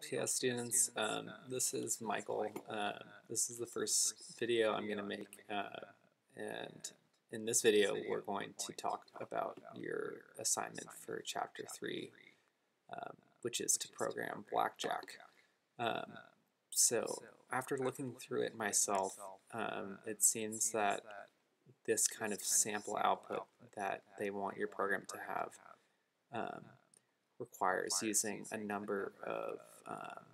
LPS students. Um, this is Michael. Uh, this is the first video I'm going to make, uh, and in this video we're going to talk about your assignment for Chapter 3, um, which is to program Blackjack. Um, so after looking through it myself, um, it seems that this kind of sample output that they want your program to have um, requires using a number of um,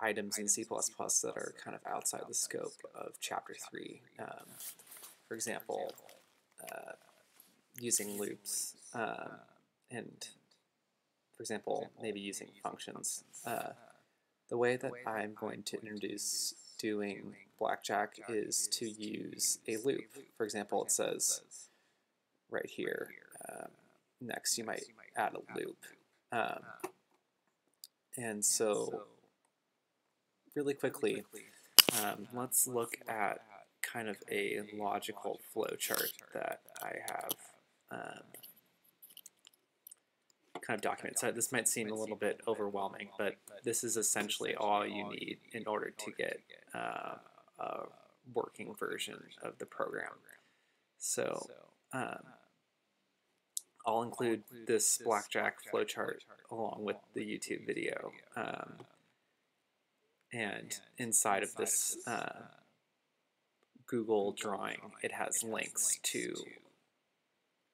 items in C++ that are kind of outside the scope of Chapter 3. Um, for example, uh, using loops, uh, and for example, maybe using functions. Uh, the way that I'm going to introduce doing blackjack is to use a loop. For example, it says right here, um, next you might add a loop. Um, and so, really quickly, um, let's look at kind of a logical flowchart that I have um, kind of documented. So this might seem a little bit overwhelming, but this is essentially all you need in order to get uh, a working version of the program. So um, I'll include this blackjack flowchart along with the YouTube video. Um, and inside of this uh, Google drawing, it has links to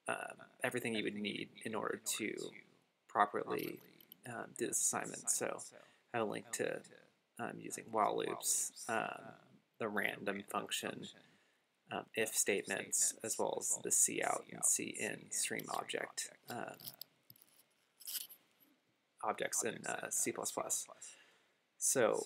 um, everything you would need in order to properly um, do this assignment. So I have a link to um, using while loops, um, the random function, um, if statements, as well as the cout and cin stream object um, objects in uh, C++. So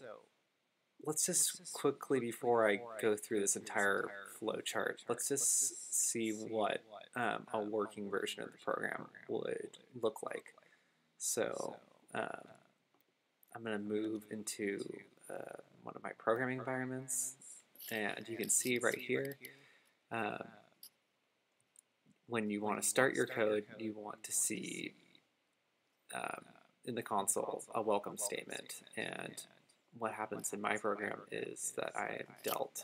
let's just quickly, before I go through this entire flowchart, let's just see what um, a working version of the program would look like. So uh, I'm going to move into uh, one of my programming environments, and you can see right here, uh, when you want to start your code, you want to see um, in the console a welcome statement. And what happens in my program is that I am dealt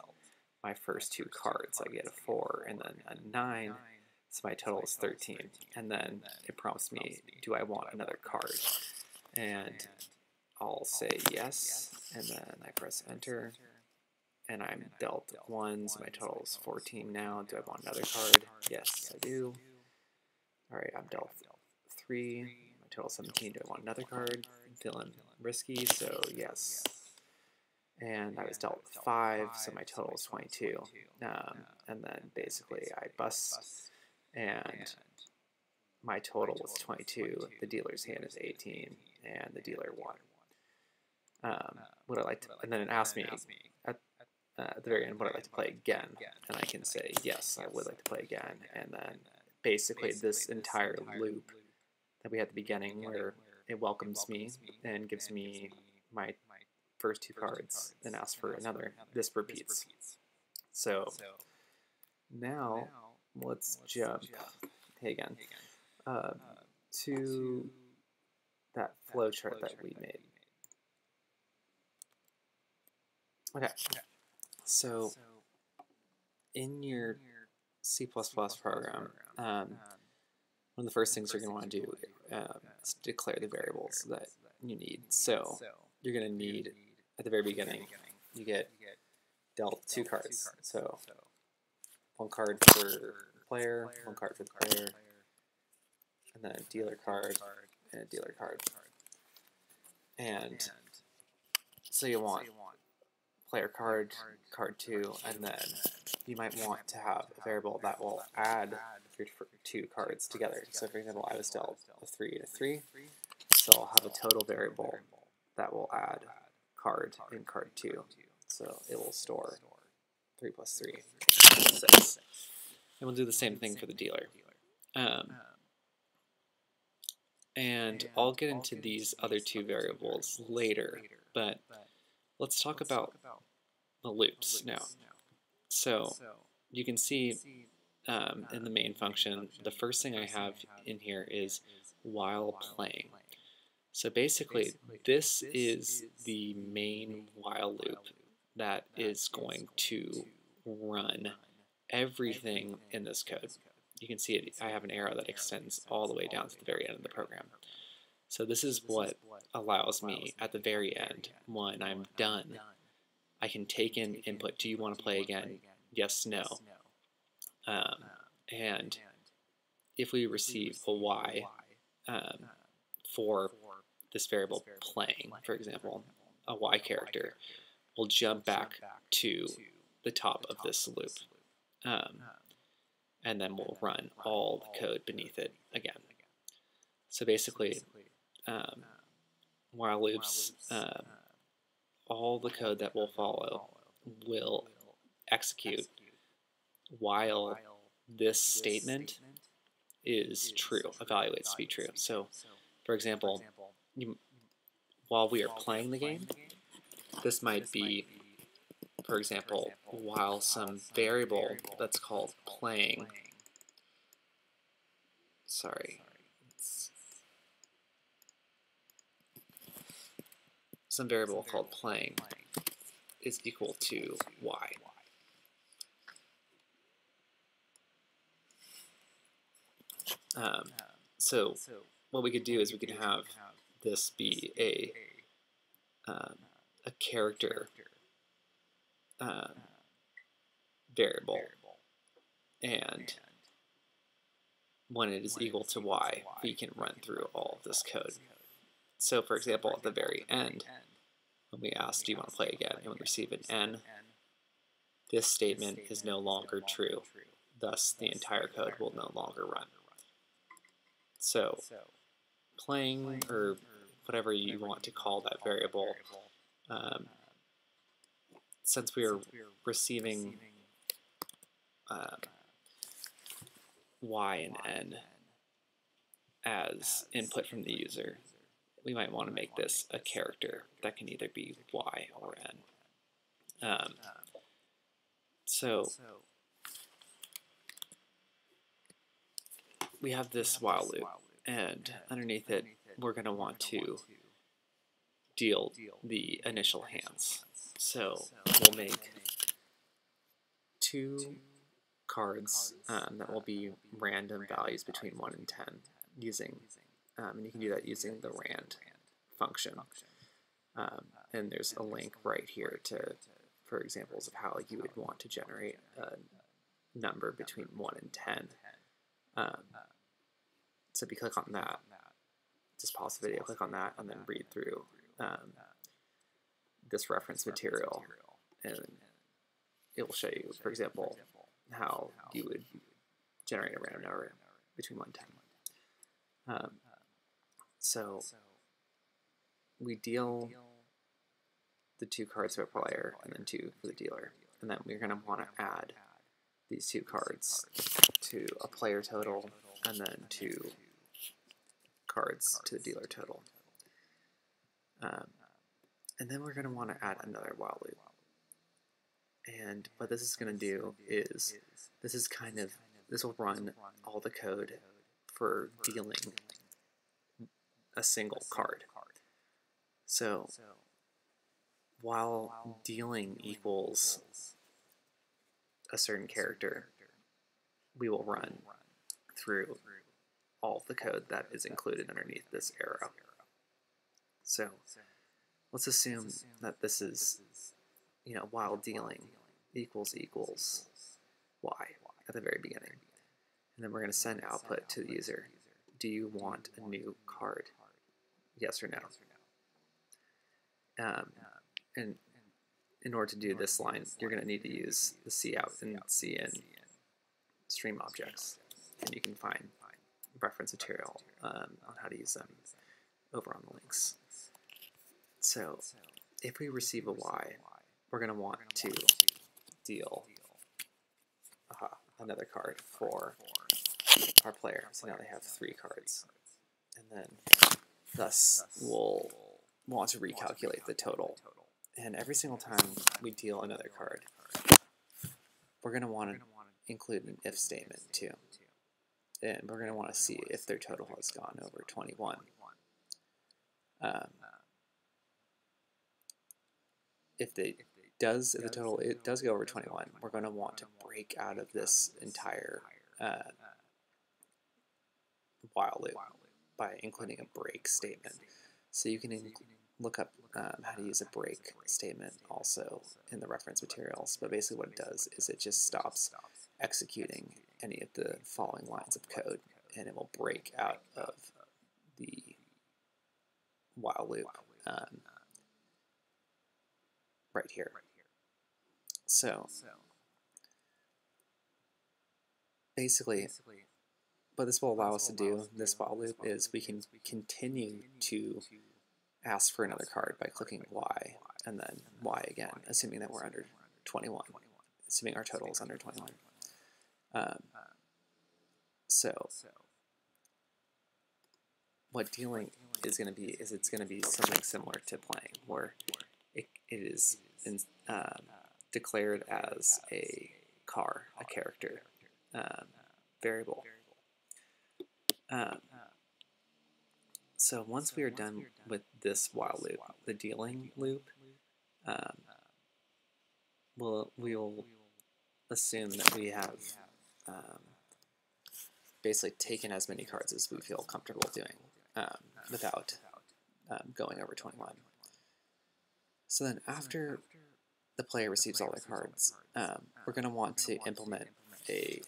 my first two cards. I get a 4 and then a 9, so my total is 13. And then it prompts me, do I want another card? And I'll say yes, and then I press enter, and I'm dealt ones. so my total is 14 now. Do I want another card? Yes, I do. Alright, I'm dealt three, my total 17. Do I want another card? I'm feeling risky, so yes. And I was dealt five, so my total is 22. Um, and then basically I bust, and my total was 22. The dealer's hand is 18, and the dealer won. Um, would I like to, and then it asked me at, uh, at the very end, would I like to play again? And I can say, yes, I would like to play again. And then basically this entire loop that we had at the beginning where it welcomes me and gives me my first two cards and asks for another, this repeats. So now let's jump, hey again, uh, to that flowchart that we made. Okay. So in your C++ program, um, one of the first things you're going to want to do um, is declare the variables that you need. So you're going to need, at the very beginning, you get dealt two cards. So one card for player, one card for the player, and then a dealer card, and a dealer card. And so you want player card, card 2, and then you might want to have a variable that will add your two cards together. So for example, I was dealt a 3 and a 3, so I'll have a total variable that will add card in card 2. So it will store 3 plus 3, 6. And we'll do the same thing for the dealer. Um, and I'll get into these other two variables later, but let's talk about loops now. So you can see um, in the main function, the first thing I have in here is while playing. So basically, this is the main while loop that is going to run everything in this code. You can see it, I have an arrow that extends all the way down to the very end of the program. So this is what allows me at the very end, when I'm done, I can take in input, do you want to play again? Yes, no. Um, and if we receive a y um, for this variable playing, for example, a y character, we'll jump back to the top of this loop. Um, and then we'll run all the code beneath it again. So basically, um, while loops, uh, all the code that will follow will execute while this statement is true, evaluates to be true. So, for example, you, while we are playing the game, this might be, for example, while some variable that's called playing, sorry, some variable called playing is equal to y. Um, so what we could do is we could have this be a um, a character uh, variable, and when it is equal to y, we can run through all of this code. So for example, at the very end, when we ask, do you want to play again, and we receive an n, this statement is no longer true. Thus, the entire code will no longer run. So, playing, or whatever you want to call that variable, um, since we are receiving um, y and n as input from the user, we might want to make this a character that can either be y or n. Um, so we have this while loop, and underneath it, we're going to want to deal the initial hands. So we'll make two cards um, that will be random values between 1 and 10 using um, and you can do that using the rand function. Um, and there's a link right here to for examples of how you would want to generate a number between 1 and 10. Um, so if you click on that, just pause the video, click on that, and then read through um, this reference material, and it will show you, for example, how you would generate a random number between 1 and 10. Um, so we deal the two cards to a player and then two for the dealer. And then we're going to want to add these two cards to a player total and then two cards to the dealer total. Um, and then we're going to want to add another while loop. And what this is going to do is, this is kind of, this will run all the code for dealing a single card. So while dealing equals a certain character, we will run through all the code that is included underneath this arrow. So let's assume that this is, you know, while dealing equals equals y at the very beginning. And then we're going to send output to the user. Do you want a new card? Yes or no. Um, and in order to do this line, you're going to need to use the cout and cin stream objects. And you can find reference material um, on how to use them over on the links. So if we receive a Y, we're going to want to deal uh, another card for our player. So now they have three cards. And then Thus, we'll want to recalculate the total. And every single time we deal another card, we're going to want to include an if statement too. And we're going to want to see if their total has gone over 21. Um, if they does if the total it does go over 21, we're going to want to break out of this entire uh, while loop by including a break statement. So you can look up um, how to use a break statement also in the reference materials. But basically what it does is it just stops executing any of the following lines of code and it will break out of the while loop um, right here. So basically what this will allow us to do, this while loop, is we can continue to ask for another card by clicking Y and then Y again, assuming that we're under 21, assuming our total is under 21. Um, so what dealing is going to be is it's going to be something similar to playing, where it, it is in, um, declared as a char, a character um, variable. Um, so once we are done with this while loop, the dealing loop, um, we'll, we'll assume that we have um, basically taken as many cards as we feel comfortable doing um, without um, going over 21. So then after the player receives all their cards, um, we're going to want to implement a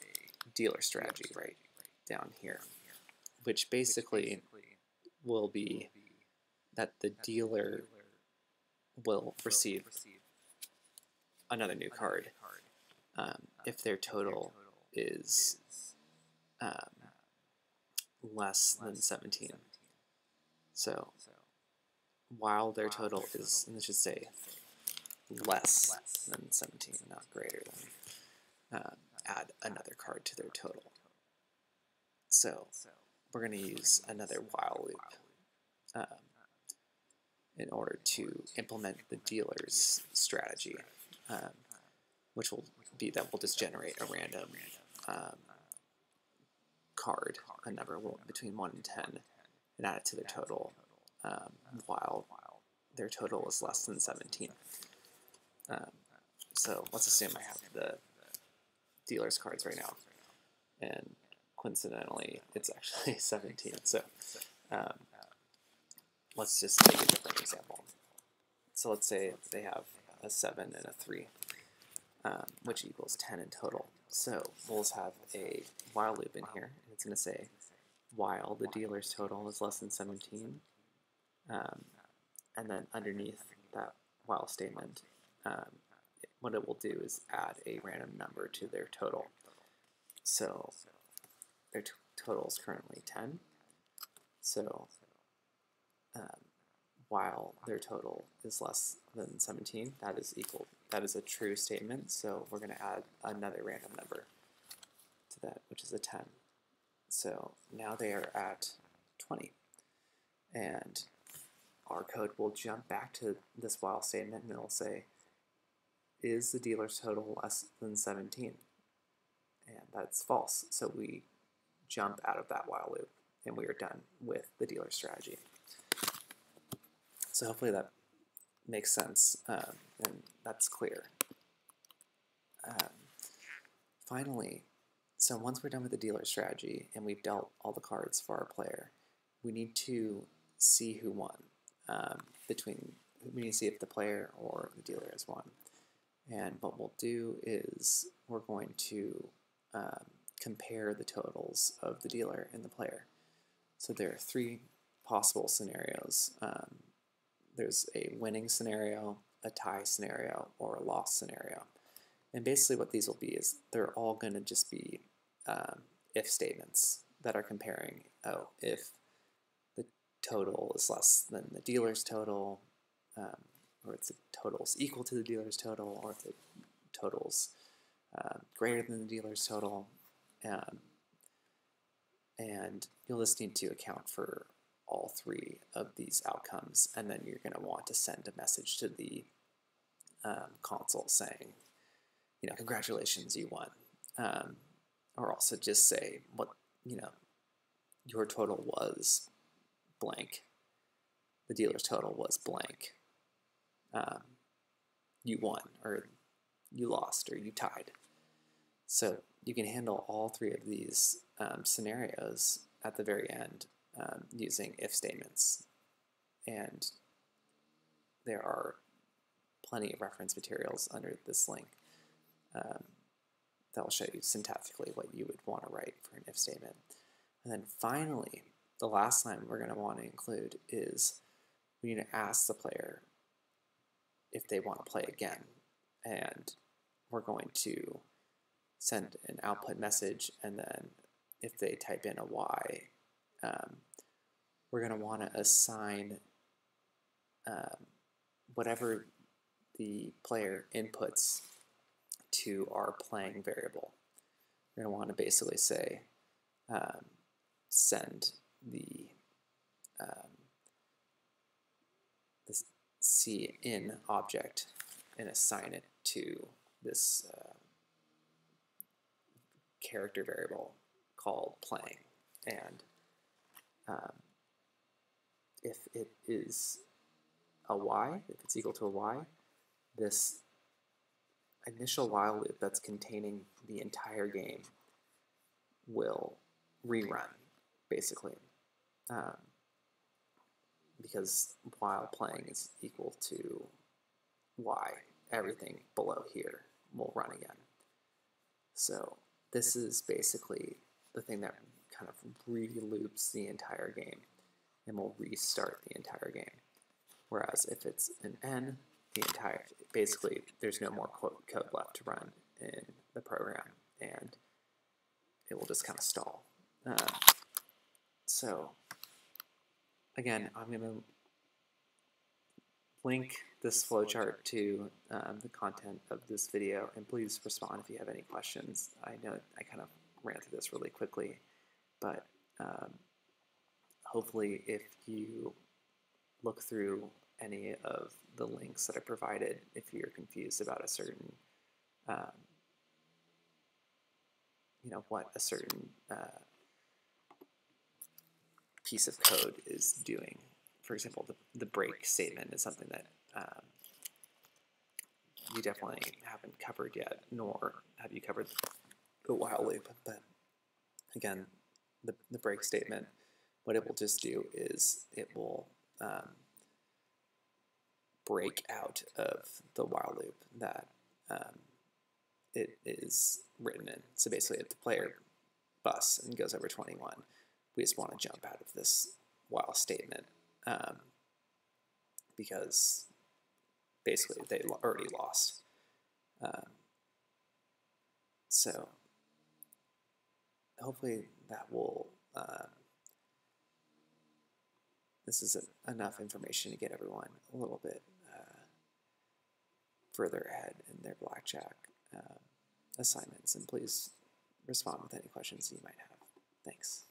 dealer strategy right down here, which basically will be that the dealer will receive another new card um, if their total is um, less than 17. So while their total is, let's just say, less than 17, not greater than, um, add another card to their total. So we're going to use another while loop um, in order to implement the dealer's strategy, um, which will be that we'll just generate a random um, card, a number between 1 and 10, and add it to their total um, while their total is less than 17. Um, so let's assume I have the dealer's cards right now, and coincidentally, it's actually 17. So um, let's just take a different example. So let's say they have a 7 and a 3, um, which equals 10 in total. So we'll have a while loop in here, and it's going to say while the dealer's total is less than 17, um, and then underneath that while statement, um, what it will do is add a random number to their total. So their total is currently 10. So um, while their total is less than 17, that is equal. That is a true statement. So we're going to add another random number to that, which is a 10. So now they are at 20. And our code will jump back to this while statement and it'll say, is the dealer's total less than 17? And that's false. So we jump out of that while loop and we are done with the dealer strategy. So hopefully that makes sense um, and that's clear. Um, finally, so once we're done with the dealer strategy and we've dealt all the cards for our player, we need to see who won um, between, we need to see if the player or the dealer has won. And what we'll do is we're going to um, compare the totals of the dealer and the player. So there are three possible scenarios. Um, there's a winning scenario, a tie scenario, or a loss scenario. And basically what these will be is they're all going to just be um, if statements that are comparing, oh, if the total is less than the dealer's total, um, or if the total is equal to the dealer's total, or if the total's uh, greater than the dealer's total. Um, and you'll just need to account for all three of these outcomes, and then you're going to want to send a message to the um, console saying, you know, congratulations, you won. Um, or also just say what, you know, your total was blank, the dealer's total was blank, um, you won, or you lost, or you tied. So you can handle all three of these um, scenarios at the very end um, using if statements. And there are plenty of reference materials under this link um, that will show you syntactically what you would want to write for an if statement. And then finally, the last line we're going to want to include is we need to ask the player if they want to play again. And we're going to send an output message, and then if they type in a Y, um, we're going to want to assign um, whatever the player inputs to our playing variable. We're going to want to basically say um, send the um, this cin object and assign it to this uh, character variable called playing. And um, if it is a y, if it's equal to a y, this initial while loop that's containing the entire game will rerun, basically. Um, because while playing is equal to y, everything below here will run again. So this is basically the thing that kind of re-loops the entire game and will restart the entire game. Whereas if it's an n, the entire, basically there's no more code left to run in the program and it will just kind of stall. Uh, so again, I'm going to link this flowchart to um, the content of this video, and please respond if you have any questions. I know I kind of ran through this really quickly, but um, hopefully if you look through any of the links that I provided, if you're confused about a certain, um, you know, what a certain uh, piece of code is doing. For example, the, the break statement is something that um, you definitely haven't covered yet, nor have you covered the while loop. But again, the, the break statement, what it will just do is it will um, break out of the while loop that um, it is written in. So basically, if the player busts and goes over 21, we just want to jump out of this while statement um, because basically they already lost. Um, so hopefully that will, uh, this is a, enough information to get everyone a little bit uh, further ahead in their blackjack uh, assignments. And please respond with any questions you might have. Thanks.